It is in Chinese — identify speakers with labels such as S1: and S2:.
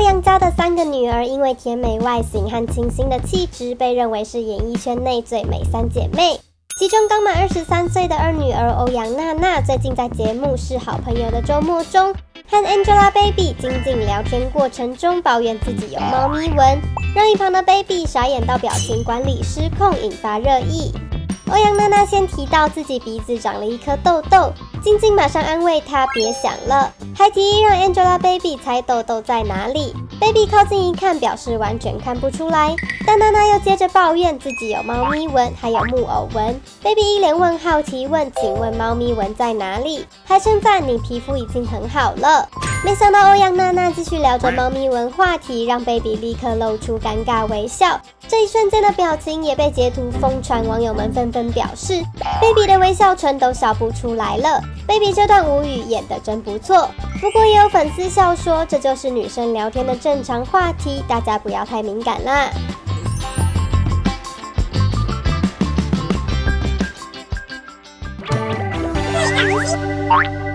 S1: 欧阳家的三个女儿，因为甜美外形和清新的气质，被认为是演艺圈内最美三姐妹。其中刚满二十三岁的二女儿欧阳娜娜，最近在节目是好朋友的周末中，和 Angelababy 精进聊天过程中，抱怨自己有猫咪纹，让一旁的 Baby 傻眼到表情管理失控，引发热议。欧阳娜娜先提到自己鼻子长了一颗痘痘，晶晶马上安慰她别想了，还提议让 Angelababy 猜痘痘在哪里。Baby 靠近一看，表示完全看不出来。但娜娜又接着抱怨自己有猫咪纹，还有木偶纹。Baby 一脸问号提问：“请问猫咪纹在哪里？”还称赞你皮肤已经很好了。没想到欧阳娜娜继续聊着猫咪文话题，让 Baby 立刻露出尴尬微笑。这一瞬间的表情也被截图疯传，网友们纷纷表示：“Baby 的微笑唇都笑不出来了。”Baby 这段无语演得真不错。不过也有粉丝笑说：“这就是女生聊天的正常话题，大家不要太敏感啦。”